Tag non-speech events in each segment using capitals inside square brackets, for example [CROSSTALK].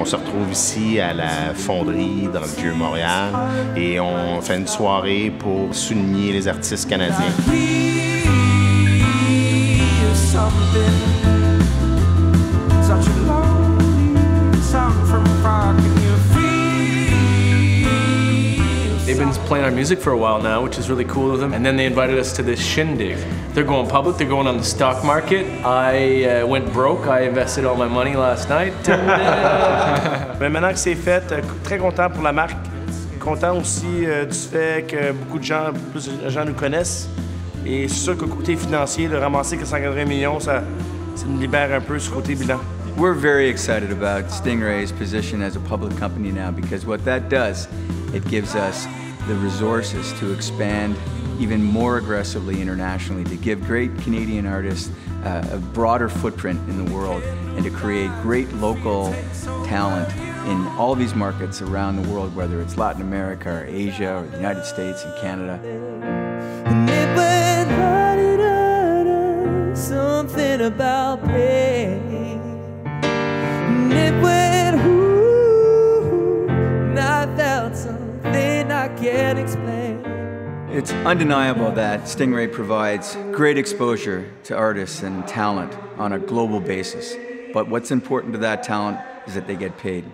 On se retrouve ici à la fonderie dans le Vieux-Montréal et on fait une soirée pour souligner les artistes canadiens. Feel? Playing our music for a while now, which is really cool of them. And then they invited us to this shindig. They're going public, they're going on the stock market. I uh, went broke, I invested all my money last night. [LAUGHS] Mais maintenant que c'est fait, euh, très content pour la marque. Content aussi euh, du fait que beaucoup de gens, plus de gens nous connaissent. Et c'est sûr que côté financier, de ramasser que 180 millions, ça, ça nous libère un peu ce côté bilan. We're very excited about Stingray's position as a public company now because what that does, it gives us the resources to expand even more aggressively internationally, to give great Canadian artists uh, a broader footprint in the world, and to create great local talent in all these markets around the world, whether it's Latin America or Asia or the United States and Canada. Something about pain. Can't explain. It's undeniable that Stingray provides great exposure to artists and talent on a global basis. But what's important to that talent is that they get paid.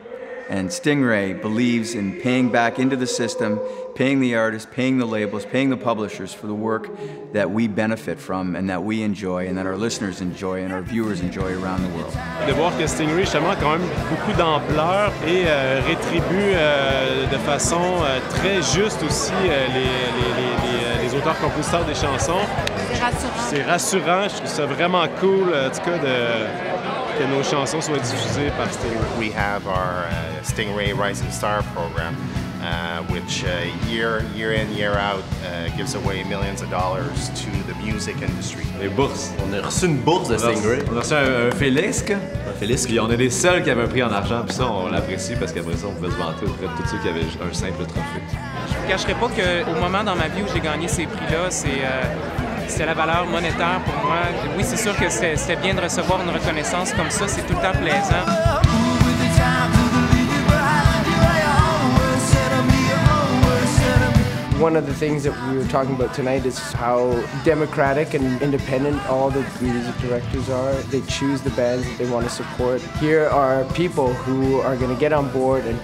And Stingray believes in paying back into the system, paying the artists, paying the labels, paying the publishers for the work that we benefit from and that we enjoy and that our listeners enjoy and our viewers enjoy around the world. de voir que Stingray justement a quand même beaucoup d'ampleur et euh, rétribue euh, de façon euh, très juste aussi euh, les, les- les- les- les auteurs-compositeurs des chansons. C'est rassurant. C'est rassurant, je trouve ça vraiment cool en tout cas de, que nos chansons soient diffusées par Stingray. We have our uh, Stingray Rising Star program, uh, which uh, year year in year out uh, gives away millions of dollars to the music industry. Les bourses. On a reçu une bourse de On a reçu- Stingray. On a reçu un, un Félisque. Un Félix Puis on est les seuls qui avaient un prix en argent. Puis ça, on l'apprécie parce qu'après ça, on pouvait se vanter auprès de tous ceux qui avaient un simple trophée. Je ne cacherai pas qu'au moment dans ma vie où j'ai gagné ces prix-là, c'est euh, c'est la valeur monétaire pour moi. Oui, c'est sûr que c'était bien de recevoir une reconnaissance comme ça, c'est tout le temps plaisant. One of the things that we were talking about tonight is how democratic and independent all the music directors are. They choose the bands that they want to support. Here are people who are going to get on board and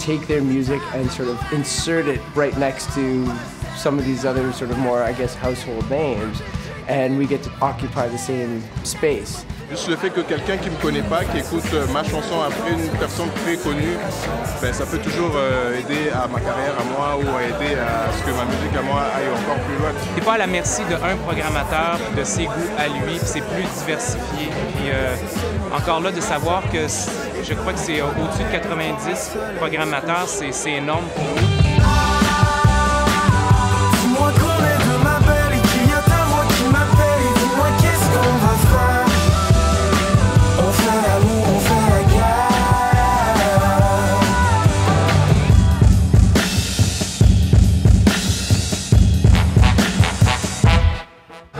take their music and sort of insert it right next to some of these other sort of more, I guess, household names. And we get to occupy the same space. Juste le fait que quelqu'un qui me connaît pas, qui écoute euh, ma chanson après une personne très connue, ben, ça peut toujours euh, aider à ma carrière à moi ou à aider à ce que ma musique à moi aille encore plus loin. T'es pas à la merci d'un programmateur, de ses goûts à lui, c'est plus diversifié. Puis euh, encore là, de savoir que je crois que c'est au-dessus de 90 programmateurs, c'est énorme pour nous.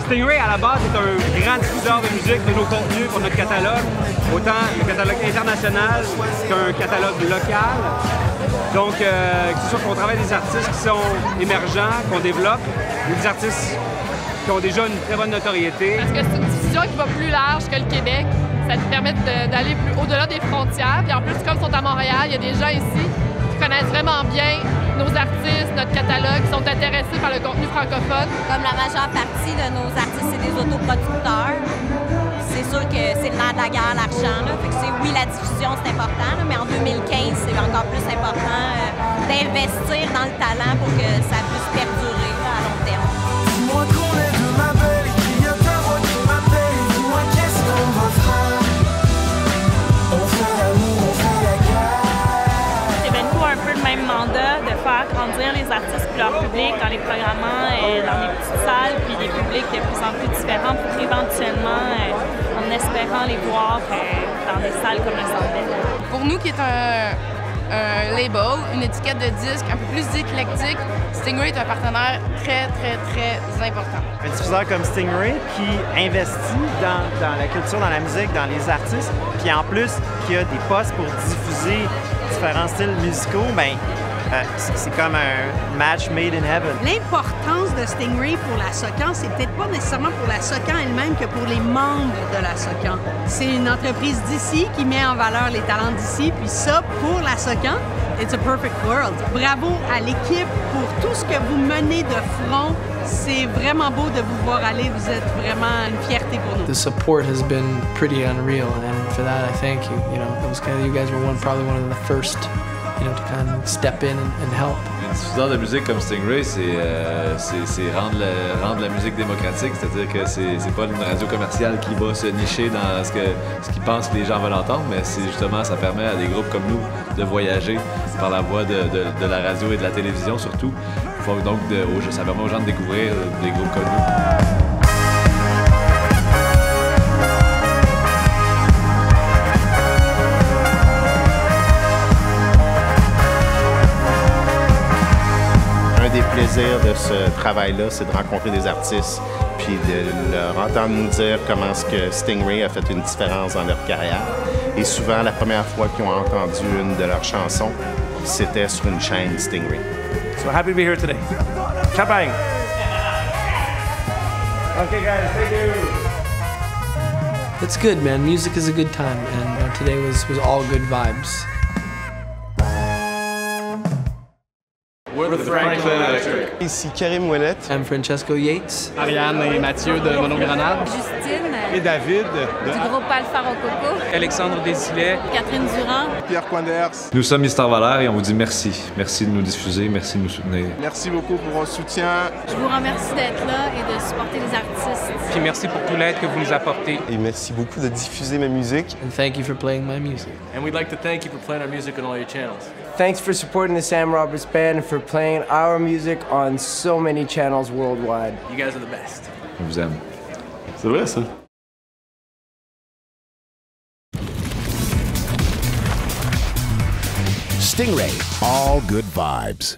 Stingray, à la base, est un grand diffuseur de musique de nos contenus pour notre catalogue, autant le catalogue international qu'un catalogue local. Donc, euh, que ce soit qu'on travaille des artistes qui sont émergents, qu'on développe, ou des artistes qui ont déjà une très bonne notoriété. Parce que c'est une diffusion qui va plus large que le Québec. Ça te permet d'aller plus au-delà des frontières. Puis en plus, comme ils sont à Montréal, il y a des gens ici qui connaissent vraiment bien artistes, notre catalogue, sont intéressés par le contenu francophone. Comme la majeure partie de nos artistes, c'est des autoproducteurs. C'est sûr que c'est le nerf de la guerre, l'argent. oui, la diffusion, c'est important, mais en 2015, c'est encore plus important euh, d'investir dans le talent pour que ça puisse perdurer grandir les artistes puis leur public en les programmant euh, dans des petites salles puis des publics de plus en plus différents pour éventuellement, euh, en espérant les voir euh, dans des salles comme le Centre Bell. Pour nous, qui est un, un label, une étiquette de disque un peu plus éclectique, Stingray est un partenaire très, très, très important. Un diffuseur comme Stingray qui investit dans, dans la culture, dans la musique, dans les artistes, puis en plus qui a des postes pour diffuser différents styles musicaux, ben euh, c'est comme un match made in heaven. L'importance de Stingray pour la SOCAN, c'est peut-être pas nécessairement pour la SOCAN elle-même que pour les membres de la SOCAN. C'est une entreprise d'ici qui met en valeur les talents d'ici, puis ça, pour la SOCAN, it's a perfect world. Bravo à l'équipe pour tout ce que vous menez de front. C'est vraiment beau de vous voir aller. Vous êtes vraiment une fierté pour nous. The support has been pretty unreal, and for that I thank you. You know, it was kind of, you guys were one, probably one of the first you know, de musique comme Stingray, c'est euh, rendre, la musique démocratique, c'est-à-dire que c'est pas une radio commerciale qui va se nicher dans ce que ce qu'ils pensent que les gens veulent entendre, mais c'est justement ça permet à des groupes comme nous de voyager par la voie de, de, de la radio et de la télévision surtout. Donc, de, ça permet aux gens de découvrir des groupes comme nous. Des plaisirs de ce travail-là, c'est de rencontrer des artistes, puis de leur entendre nous dire comment est-ce que Stingray a fait une différence dans leur carrière. Et souvent, la première fois qu'ils ont entendu une de leurs chansons, c'était sur une chaîne Stingray. So happy to be here today. Champagne! Okay, guys, thank you. It's good, man. Music is a good time, and uh, today was was all good vibes. With Franklin Electric. Ici Karim Ouellet. I'm Francesco Yates. Ariane et Mathieu de Monogranade. Justine. Et David. De... Du groupe Alpha Rococo. Alexandre Desilets. Catherine Durand. Pierre Coinders. Nous sommes Mister Valère et on vous dit merci. Merci de nous diffuser, merci de nous soutenir. Merci beaucoup pour votre soutien. Je vous remercie d'être là et de supporter les artistes. Puis merci pour tout l'aide que vous nous apportez. Et merci beaucoup de diffuser ma musique. And thank you for playing my music. And we'd like to thank you for playing our music on all your channels. Thanks for supporting the Sam Roberts Band and for playing our music on so many channels worldwide. You guys are the best. On vous aime. C'est vrai ça. Stingray, all good vibes.